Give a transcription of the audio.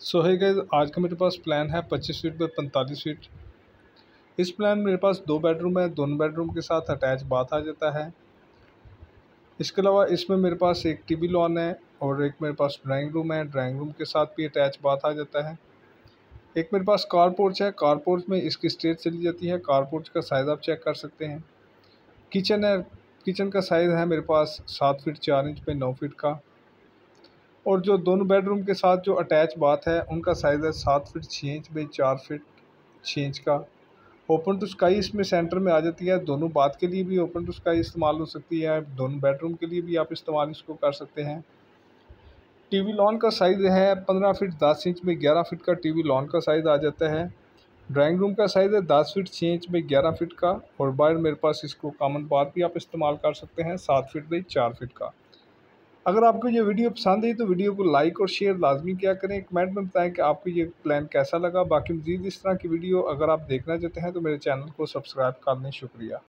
सो है गैस आज का मेरे पास प्लान है पच्चीस फीट बाई पैंतालीस फीट इस प्लान में मेरे पास दो बेडरूम है, दोनों बेडरूम के साथ अटैच बाथ आ जाता है। इसके अलावा इसमें मेरे पास एक टीवी लॉन है और एक मेरे पास ड्राइंग रूम है ड्राइंग रूम के साथ भी अटैच बाथ आ जाता है। एक मेरे पास कार पोर्च है कार पोर्च में इसकी स्टेज चली जाती है कार पोर्च का साइज़ आप चेक कर सकते हैं। किचन है किचन का साइज़ है मेरे पास सात फीट चार इंच पे नौ फीट का। और जो दोनों बेडरूम के साथ जो अटैच बाथ है, उनका साइज़ है सात फिट छः इंच बाई चार फिट छः इंच का। ओपन टू स्काई इसमें सेंटर में आ जाती है। दोनों बात के लिए भी ओपन टू स्काई इस्तेमाल हो सकती है। दोनों बेडरूम के लिए भी आप इस्तेमाल इसको कर सकते हैं। टीवी लॉन का साइज़ है पंद्रह फिट दस इंच में ग्यारह फिट का। टीवी लॉन का साइज़ आ जाता है। ड्राइंग रूम का साइज़ है दस फिट छः इंच में ग्यारह फिट का। और बाहर मेरे पास इसको कॉमन बात भी आप इस्तेमाल कर सकते हैं, सात फिट बाई चार फिट का। अगर आपको ये वीडियो पसंद आई तो वीडियो को लाइक और शेयर लाजमी क्या करें। कमेंट में बताएँ कि आपको ये प्लान कैसा लगा। बाकी मज़ीद इस तरह की वीडियो अगर आप देखना चाहते हैं तो मेरे चैनल को सब्सक्राइब कर लें शुक्रिया।